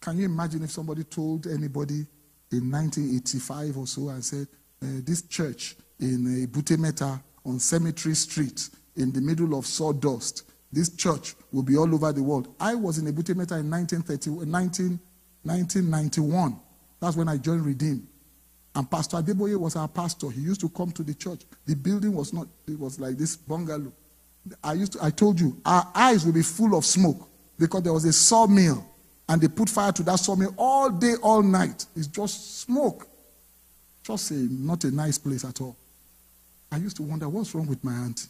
Can you imagine if somebody told anybody in 1985 or so and said, uh, This church in uh, Butemeta on Cemetery Street in the middle of sawdust, this church will be all over the world. I was in Butemeta in 1930, 19, 1991. Uh, That's when I joined Redeem. And Pastor Adeboye was our pastor. He used to come to the church. The building was not, it was like this bungalow. I used to, I told you, our eyes will be full of smoke because there was a sawmill and they put fire to that sawmill all day, all night. It's just smoke. Just a, not a nice place at all. I used to wonder what's wrong with my aunt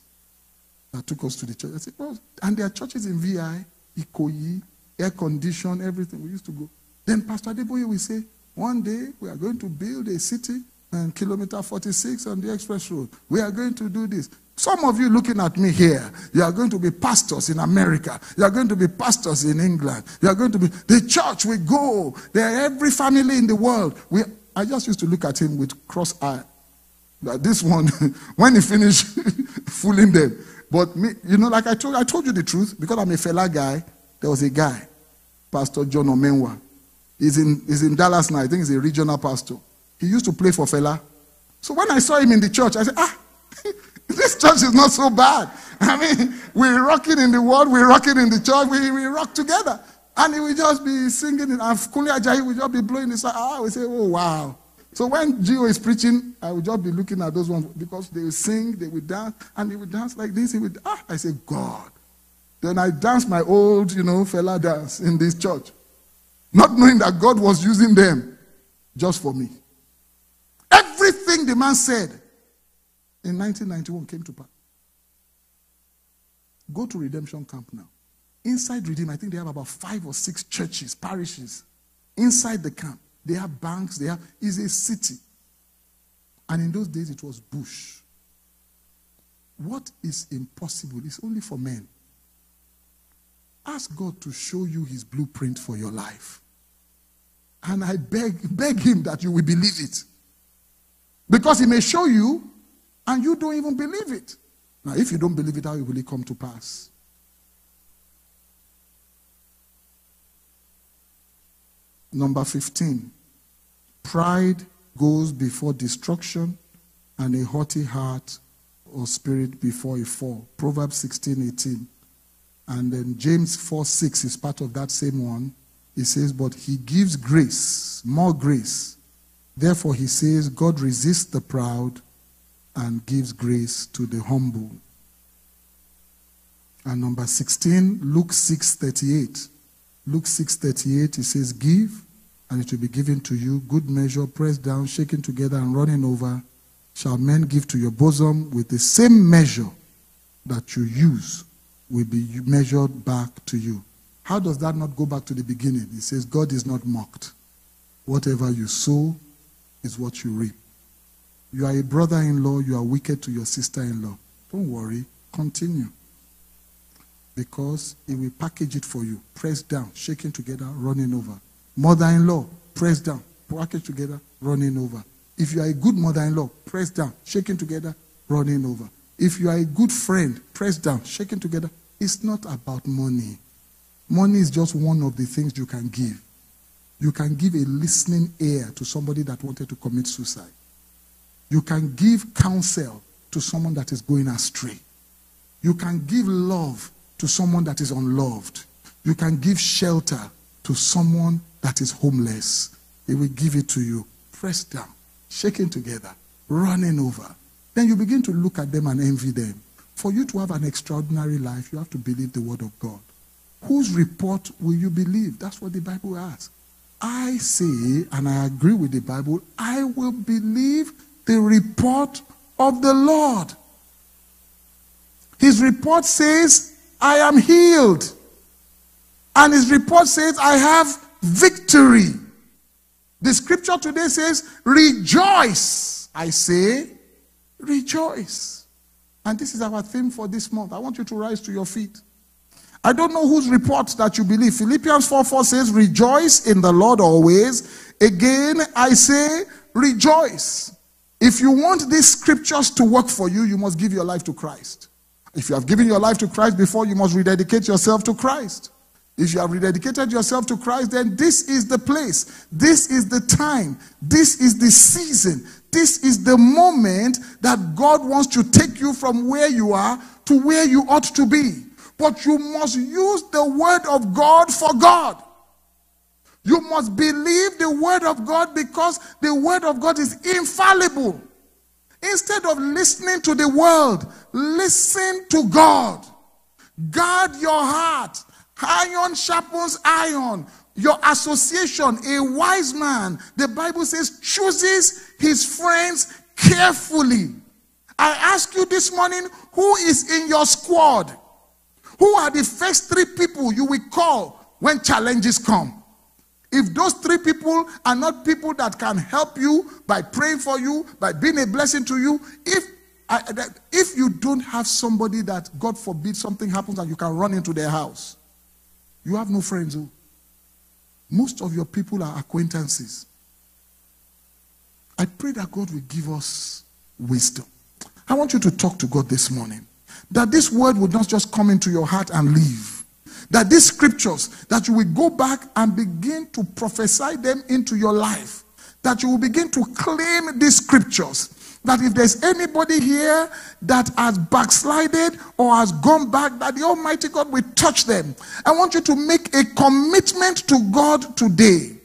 that took us to the church. I said, well, and there are churches in VI, Ikoyi, air condition, everything. We used to go. Then Pastor Adeboye will say, one day we are going to build a city and kilometer 46 on the express road. We are going to do this. Some of you looking at me here, you are going to be pastors in America. You are going to be pastors in England. You are going to be the church. We go there. Every family in the world. We. I just used to look at him with cross eye. That this one, when he finished fooling them, but me, you know, like I told, I told you the truth because I'm a Fela guy. There was a guy, Pastor John Omenwa. He's in, he's in Dallas now. I think he's a regional pastor. He used to play for Fela. So when I saw him in the church, I said, ah. This church is not so bad. I mean, we're rocking in the world, we're rocking in the church, we, we rock together. And he will just be singing and Kunle Ajayi will just be blowing his ah, we say, oh, wow. So when G.O. is preaching, I will just be looking at those ones because they will sing, they will dance, and they will dance like this. He will, ah, I say, God. Then I dance my old, you know, Fela dance in this church, not knowing that God was using them just for me. Everything the man said, in 1991 came to pass. Go to Redemption Camp now. Inside Redeem, I think they have about five or six churches, parishes. Inside the camp, they have banks, they have, is a city. And in those days, it was bush. What is impossible is only for men. Ask ask God to show you his blueprint for your life. And I beg, beg him that you will believe it. Because he may show you and you don't even believe it. Now, if you don't believe it, how will it come to pass? Number 15. Pride goes before destruction, and a haughty heart or spirit before a fall. Proverbs 16, 18. And then James 4, 6 is part of that same one. He says, But he gives grace, more grace. Therefore, he says, God resists the proud and gives grace to the humble. And number 16, Luke 6, 38. Luke 6:38 it says give and it will be given to you. Good measure pressed down shaken together and running over shall men give to your bosom with the same measure that you use will be measured back to you. How does that not go back to the beginning? It says god is not mocked. Whatever you sow is what you reap. You are a brother-in-law you are wicked to your sister-in-law. Don't worry continue because he will package it for you. Press down, shaking together, running over. Mother in law, press down, package together, running over. If you are a good mother in law, press down, shaking together, running over. If you are a good friend, press down, shaking together. It's not about money. Money is just one of the things you can give. You can give a listening ear to somebody that wanted to commit suicide. You can give counsel to someone that is going astray. You can give love to someone that is unloved. You can give shelter to someone that is homeless. He will give it to you, pressed down, shaking together, running over. Then you begin to look at them and envy them. For you to have an extraordinary life, you have to believe the word of God. Whose report will you believe? That's what the Bible asks. I say, and I agree with the Bible, I will believe the report of the Lord. His report says, I am healed. And his report says, I have victory. The scripture today says, Rejoice. I say, Rejoice. And this is our theme for this month. I want you to rise to your feet. I don't know whose report that you believe. Philippians 4 4 says, Rejoice in the Lord always. Again, I say, Rejoice. If you want these scriptures to work for you, you must give your life to Christ. If you have given your life to Christ before, you must rededicate yourself to Christ. If you have rededicated yourself to Christ, then this is the place, this is the time, this is the season, this is the moment that God wants to take you from where you are to where you ought to be. But you must use the word of God for God. You must believe the word of God because the word of God is infallible. Instead of listening to the world, listen to God. Guard your heart. Iron sharpens iron. Your association, a wise man, the Bible says, chooses his friends carefully. I ask you this morning, who is in your squad? Who are the first three people you will call when challenges come? If those three people are not people that can help you by praying for you, by being a blessing to you, if if you don't have somebody that, God forbid, something happens and you can run into their house, you have no friends. Oh. Most of your people are acquaintances. I pray that God will give us wisdom. I want you to talk to God this morning. That this word would not just come into your heart and leave that these scriptures, that you will go back and begin to prophesy them into your life. That you will begin to claim these scriptures. That if there's anybody here that has backslided or has gone back, that the Almighty God will touch them. I want you to make a commitment to God today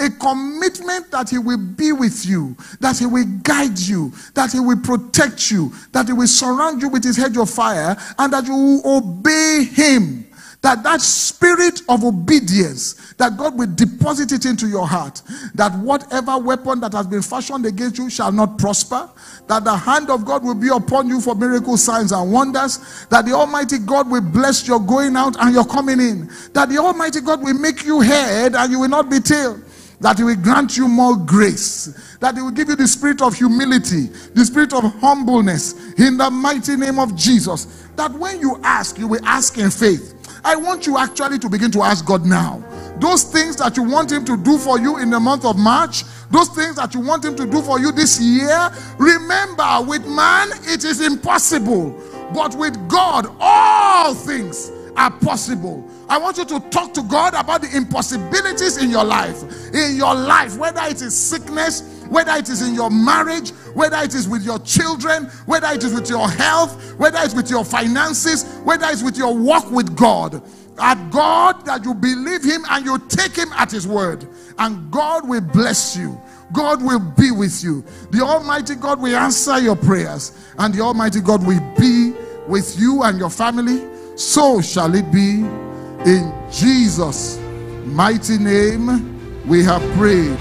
a commitment that he will be with you, that he will guide you, that he will protect you, that he will surround you with his hedge of fire, and that you will obey him that that spirit of obedience that god will deposit it into your heart that whatever weapon that has been fashioned against you shall not prosper that the hand of god will be upon you for miracle signs and wonders that the almighty god will bless your going out and your coming in that the almighty god will make you head and you will not be tail that he will grant you more grace, that he will give you the spirit of humility, the spirit of humbleness in the mighty name of Jesus. That when you ask, you will ask in faith I want you actually to begin to ask God now. Those things that you want Him to do for you in the month of March, those things that you want Him to do for you this year, remember, with man it is impossible, but with God all things are possible. I want you to talk to God about the impossibilities in your life. In your life, whether it is sickness, whether it is in your marriage, whether it is with your children, whether it is with your health, whether it's with your finances, whether it's with your walk with God. At God, that you believe Him and you take Him at His word, and God will bless you. God will be with you. The Almighty God will answer your prayers, and the Almighty God will be with you and your family. So shall it be in Jesus' mighty name. We have prayed.